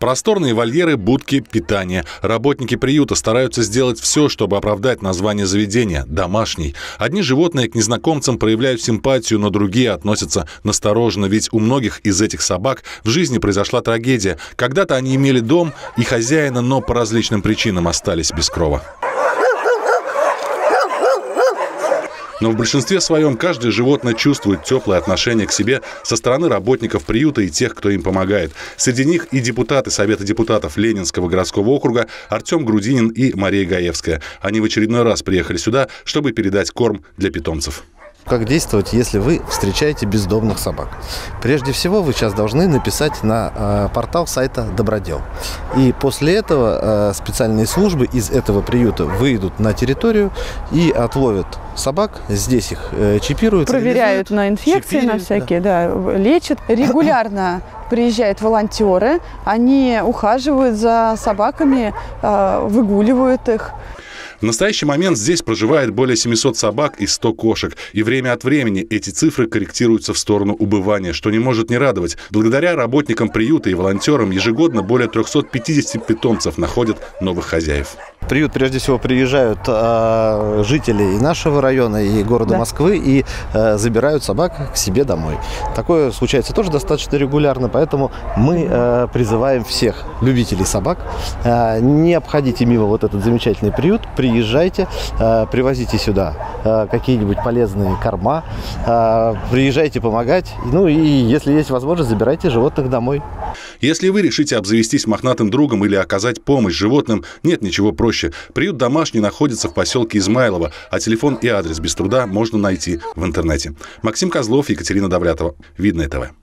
Просторные вольеры, будки, питание. Работники приюта стараются сделать все, чтобы оправдать название заведения – домашний. Одни животные к незнакомцам проявляют симпатию, но другие относятся настороженно, ведь у многих из этих собак в жизни произошла трагедия. Когда-то они имели дом и хозяина, но по различным причинам остались без крова. Но в большинстве своем каждое животное чувствует теплое отношение к себе со стороны работников приюта и тех, кто им помогает. Среди них и депутаты Совета депутатов Ленинского городского округа Артем Грудинин и Мария Гаевская. Они в очередной раз приехали сюда, чтобы передать корм для питомцев. Как действовать, если вы встречаете бездомных собак? Прежде всего, вы сейчас должны написать на э, портал сайта Добродел. И после этого э, специальные службы из этого приюта выйдут на территорию и отловят собак. Здесь их э, чипируют. Проверяют на инфекции, чипируют, на всякие, да. да, лечат. Регулярно приезжают волонтеры, они ухаживают за собаками, э, выгуливают их. В настоящий момент здесь проживает более 700 собак и 100 кошек, и время от времени эти цифры корректируются в сторону убывания, что не может не радовать. Благодаря работникам приюта и волонтерам ежегодно более 350 питомцев находят новых хозяев приют прежде всего приезжают э, жители и нашего района, и города да. Москвы и э, забирают собак к себе домой. Такое случается тоже достаточно регулярно, поэтому мы э, призываем всех любителей собак, э, не обходите мимо вот этот замечательный приют, приезжайте, э, привозите сюда э, какие-нибудь полезные корма, э, приезжайте помогать, ну и если есть возможность, забирайте животных домой. Если вы решите обзавестись мохнатым другом или оказать помощь животным, нет ничего проще. Приют домашний находится в поселке Измайлово, а телефон и адрес без труда можно найти в интернете. Максим Козлов, Екатерина Довлятова. Видное ТВ.